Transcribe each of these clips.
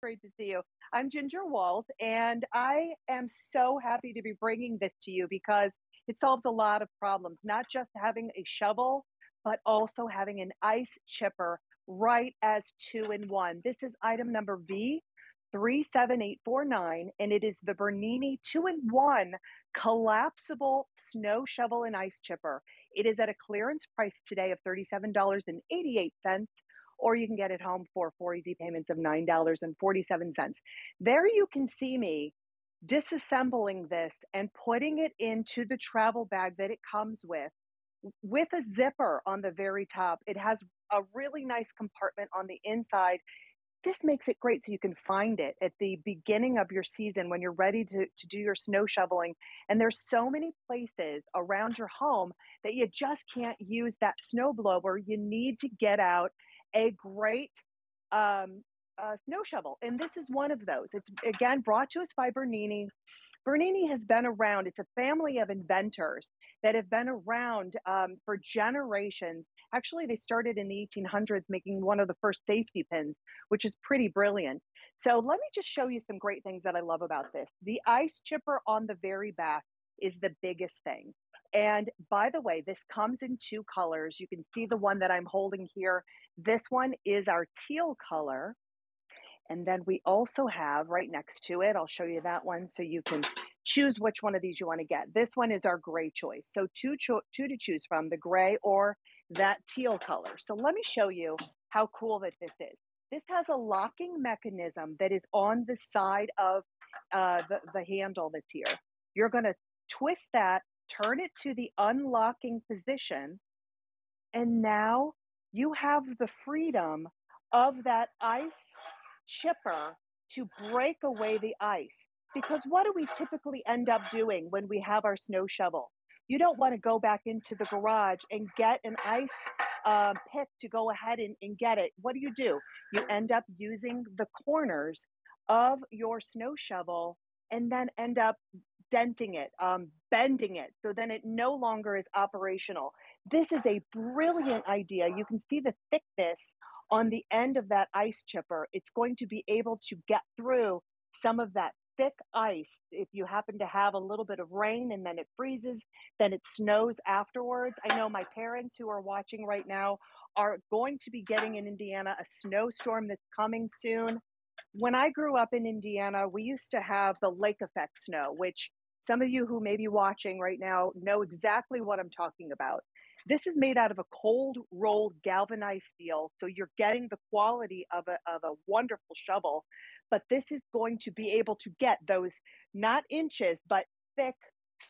great to see you. I'm Ginger Walt, and I am so happy to be bringing this to you because it solves a lot of problems, not just having a shovel, but also having an ice chipper right as two in one. This is item number V. 37849 and it is the Bernini 2 in 1 collapsible snow shovel and ice chipper. It is at a clearance price today of $37.88 or you can get it home for four easy payments of $9.47. There you can see me disassembling this and putting it into the travel bag that it comes with with a zipper on the very top. It has a really nice compartment on the inside. This makes it great so you can find it at the beginning of your season when you're ready to, to do your snow shoveling. And there's so many places around your home that you just can't use that snow blower. You need to get out a great um, uh, snow shovel. And this is one of those. It's again brought to us by Bernini. Bernini has been around, it's a family of inventors that have been around um, for generations. Actually, they started in the 1800s making one of the first safety pins, which is pretty brilliant. So, let me just show you some great things that I love about this. The ice chipper on the very back is the biggest thing. And by the way, this comes in two colors. You can see the one that I'm holding here. This one is our teal color. And then we also have right next to it, I'll show you that one so you can choose which one of these you want to get. This one is our gray choice. So two, cho two to choose from, the gray or that teal color. So let me show you how cool that this is. This has a locking mechanism that is on the side of uh, the, the handle that's here. You're going to twist that turn it to the unlocking position, and now you have the freedom of that ice chipper to break away the ice. Because what do we typically end up doing when we have our snow shovel? You don't want to go back into the garage and get an ice uh, pick to go ahead and, and get it. What do you do? You end up using the corners of your snow shovel and then end up denting it, um, bending it, so then it no longer is operational. This is a brilliant idea. You can see the thickness on the end of that ice chipper. It's going to be able to get through some of that thick ice. If you happen to have a little bit of rain and then it freezes, then it snows afterwards. I know my parents who are watching right now are going to be getting in Indiana a snowstorm that's coming soon. When I grew up in Indiana, we used to have the lake effect snow, which some of you who may be watching right now know exactly what I'm talking about. This is made out of a cold rolled galvanized steel, so you're getting the quality of a, of a wonderful shovel, but this is going to be able to get those not inches, but thick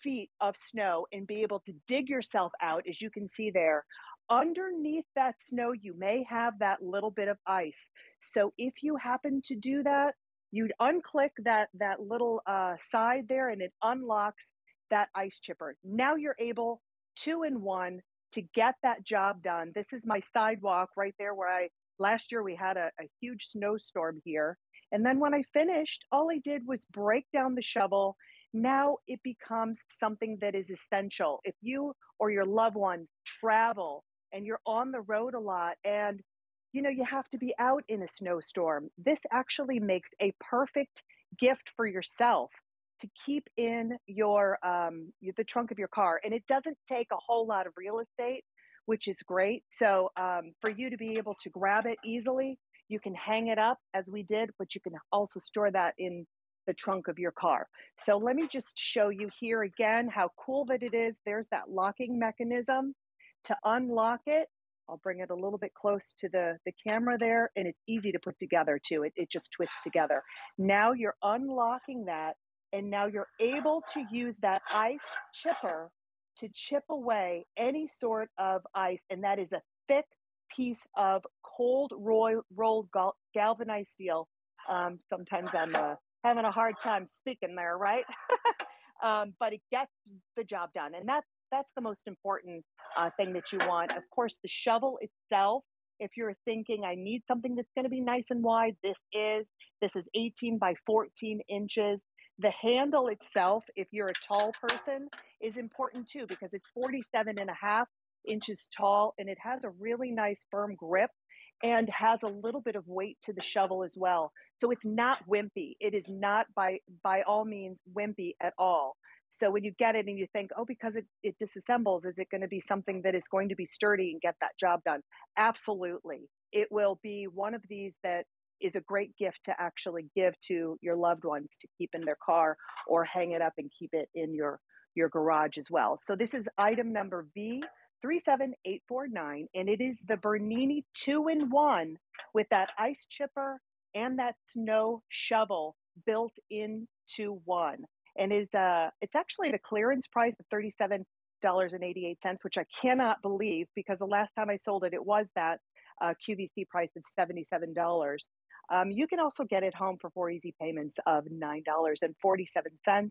feet of snow and be able to dig yourself out, as you can see there. Underneath that snow, you may have that little bit of ice. So if you happen to do that, you'd unclick that that little uh, side there and it unlocks that ice chipper. Now you're able two in one to get that job done. This is my sidewalk right there where i last year we had a, a huge snowstorm here. And then when i finished all i did was break down the shovel. Now it becomes something that is essential. If you or your loved ones travel and you're on the road a lot and you know, you have to be out in a snowstorm. This actually makes a perfect gift for yourself to keep in your um, the trunk of your car, and it doesn't take a whole lot of real estate, which is great. So um, for you to be able to grab it easily, you can hang it up as we did, but you can also store that in the trunk of your car. So let me just show you here again how cool that it is. There's that locking mechanism to unlock it. I'll bring it a little bit close to the, the camera there, and it's easy to put together too. It, it just twists together. Now you're unlocking that, and now you're able to use that ice chipper to chip away any sort of ice, and that is a thick piece of cold roll, rolled galvanized steel. Um, sometimes I'm uh, having a hard time speaking there, right? um, but it gets the job done, and that's that's the most important uh, thing that you want. Of course, the shovel itself, if you're thinking, I need something that's going to be nice and wide, this is. This is 18 by 14 inches. The handle itself, if you're a tall person, is important too because it's 47 and a half inches tall and it has a really nice firm grip. and has a little bit of weight to the shovel as well. So it's not wimpy. It is not by by all means wimpy at all. So when you get it and you think, oh, because it, it disassembles, is it going to be something that is going to be sturdy and get that job done? Absolutely. It will be one of these that is a great gift to actually give to your loved ones to keep in their car or hang it up and keep it in your your garage as well. So this is item number V37849 and it is the Bernini 2 in 1 with that ice chipper and that snow shovel built into one. And is uh it's actually at a clearance price of $37.88, which I cannot believe because the last time I sold it, it was that uh, QVC price of $77. Um, you can also get it home for four easy payments of $9.47.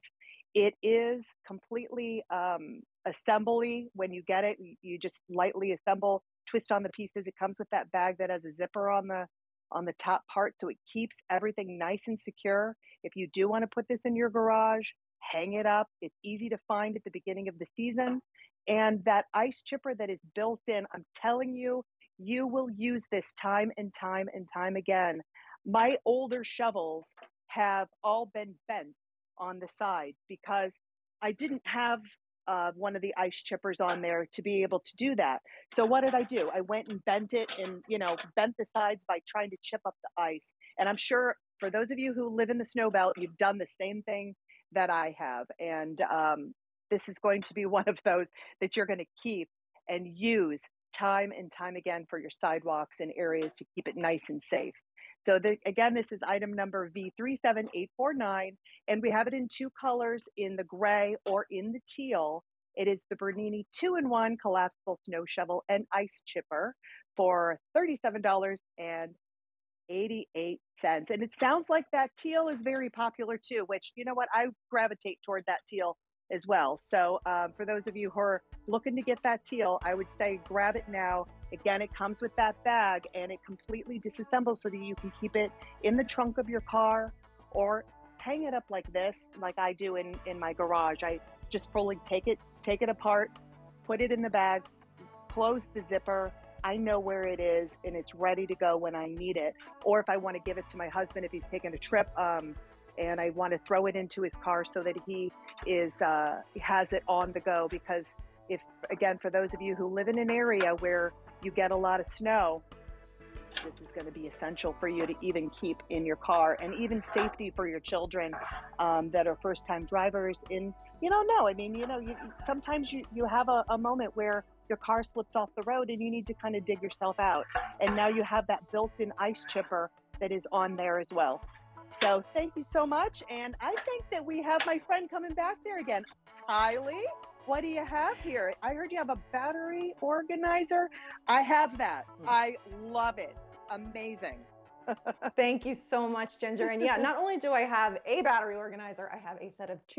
It is completely um, assembly. When you get it, you just lightly assemble, twist on the pieces. It comes with that bag that has a zipper on the on the top part, so it keeps everything nice and secure. If you do want to put this in your garage, hang it up. It's easy to find at the beginning of the season. And that ice chipper that is built in, I'm telling you, you will use this time and time and time again. My older shovels have all been bent on the side because I didn't have uh, one of the ice chippers on there to be able to do that. So what did I do? I went and bent it and you know bent the sides by trying to chip up the ice. And I'm sure for those of you who live in the snow belt, you've done the same thing that I have. And um, this is going to be one of those that you're going to keep and use time and time again for your sidewalks and areas to keep it nice and safe. So the, again, this is item number V37849, and we have it in two colors, in the gray or in the teal. It is the Bernini two-in-one collapsible snow shovel and ice chipper for $37.88. And it sounds like that teal is very popular too, which, you know what, I gravitate toward that teal as well. So um, for those of you who are looking to get that teal, I would say grab it now Again, it comes with that bag and it completely disassembles so that you can keep it in the trunk of your car or hang it up like this, like I do in, in my garage. I just fully take it, take it apart, put it in the bag, close the zipper. I know where it is and it's ready to go when I need it. Or if I want to give it to my husband if he's taking a trip, um, and I want to throw it into his car so that he is uh, has it on the go because if again for those of you who live in an area where you get a lot of snow, this is going to be essential for you to even keep in your car and even safety for your children um, that are first time drivers in you don't know i mean you know you, sometimes you, you have a, a moment where your car slips off the road and you need to kind of dig yourself out. And now you have that built-in ice chipper that is on there as well. So thank you so much and i think that we have my friend coming back there again. Kylie what do you have here? I heard you have a battery organizer. I have that. Mm. I love it. Amazing. Thank you so much, Ginger. And yeah, not only do I have a battery organizer, I have a set of two